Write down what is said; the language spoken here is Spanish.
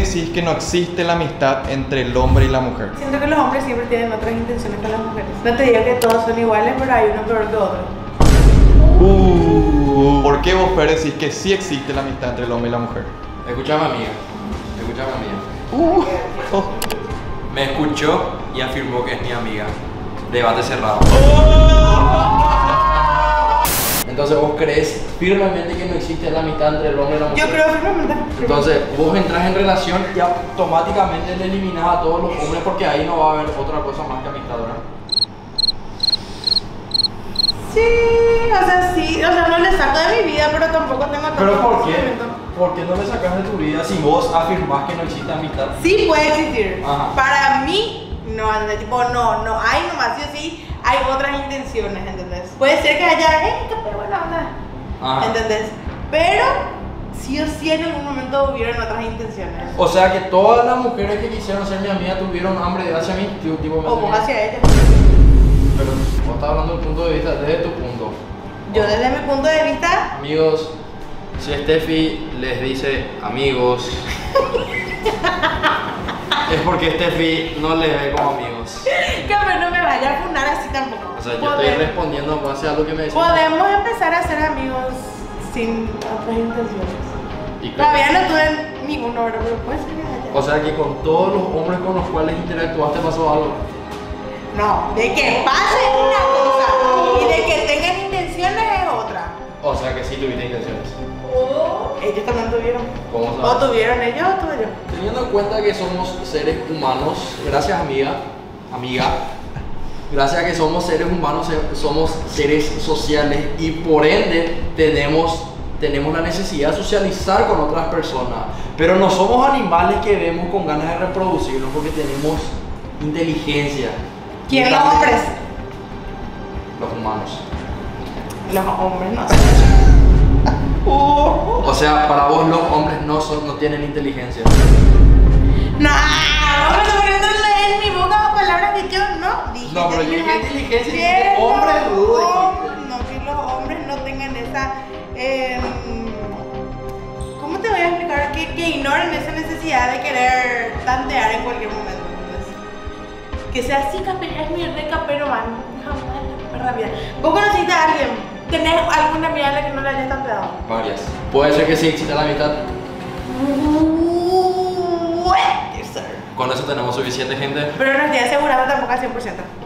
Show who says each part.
Speaker 1: decís que no existe la amistad entre el hombre y la mujer?
Speaker 2: Siento que los hombres siempre tienen otras intenciones que las mujeres. No te digo que todos son iguales, pero hay uno peor que otro.
Speaker 1: Uh, ¿Por qué vos, Fer, decís que sí existe la amistad entre el hombre y la mujer?
Speaker 3: Escuchame amiga, escuchame amiga.
Speaker 1: Uh, oh.
Speaker 3: Me escuchó y afirmó que es mi amiga. Debate cerrado. Entonces vos crees firmemente que no existe la amistad entre el hombre y la mujer.
Speaker 2: Yo creo firmemente.
Speaker 3: Entonces vos entras en relación y automáticamente le eliminas a todos los hombres porque ahí no va a haber otra cosa más que amistad, ¿verdad?
Speaker 2: Sí, o sea, sí, o sea, no le saco de mi vida, pero tampoco tengo tanto
Speaker 3: Pero ¿por qué? ¿Por qué no le sacas de tu vida si vos afirmás que no existe amistad?
Speaker 2: Sí puede existir.
Speaker 3: Ajá.
Speaker 2: Para mí, no, tipo, no, no hay nomás, sí o sí, hay otras intenciones, ¿entendés? Puede ser que haya, eh, qué pe- buena onda,
Speaker 3: Ajá.
Speaker 2: ¿entendés? Pero sí o sí en algún momento hubieron otras intenciones.
Speaker 3: O sea que todas las mujeres que quisieron ser mi amiga tuvieron hambre de hacia mí, tipo, tipo,
Speaker 2: O vos hacia ella.
Speaker 3: Pero vos estás hablando del punto de vista desde tu punto.
Speaker 2: Yo desde mi punto de vista,
Speaker 3: Amigos, si Steffi les dice amigos, es porque Steffi no les ve como amigos.
Speaker 2: no funar así tampoco.
Speaker 3: O sea, yo estoy
Speaker 2: Podemos-
Speaker 3: respondiendo en base a lo que me dicen.
Speaker 2: Podemos empezar a ser amigos sin otras intenciones.
Speaker 3: Y que-
Speaker 2: Todavía no tuve ninguno, pero puede ser.
Speaker 3: O sea que con todos los hombres con los cuales interactuaste pasó algo.
Speaker 2: No, de que pase una cosa y de que tengan intenciones es otra.
Speaker 3: O sea que sí tuviste intenciones.
Speaker 2: O ellos también tuvieron.
Speaker 3: ¿Cómo
Speaker 2: O
Speaker 3: sabes?
Speaker 2: tuvieron ellos o tuve yo.
Speaker 3: Teniendo en cuenta que somos seres humanos, gracias amiga, amiga, gracias a que somos seres humanos, somos seres sociales y por ende tenemos, tenemos la necesidad de socializar con otras personas. Pero no somos animales que vemos con ganas de reproducirnos porque tenemos inteligencia.
Speaker 2: ¿Quién los hombres?
Speaker 3: Los humanos.
Speaker 2: Los hombres no.
Speaker 3: O sea, para vos los hombres no, son, no tienen inteligencia.
Speaker 2: No, vamos a poniéndole en mi boca palabras que yo no dije.
Speaker 3: No, pero yo dije inteligencia,
Speaker 2: que
Speaker 3: dijiste hombre
Speaker 2: los
Speaker 3: rudo,
Speaker 2: hom-
Speaker 3: dijiste.
Speaker 2: No, que los hombres no tengan esa. em, ¿Cómo te voy a explicar? Que, que ignoren esa necesidad de querer tantear en cualquier momento. ¿entendés? Que sea así, capero, es mi re capero, man. Jamás vida. ¿Vos conociste a alguien? ¿Tenés alguna amiga a la que no le hayas tanteado?
Speaker 3: Varias. Puede ser que sí exista la
Speaker 2: ser.
Speaker 3: Tenemos suficiente gente.
Speaker 2: Pero no estoy asegurada tampoco al 100%.